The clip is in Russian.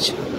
удачи!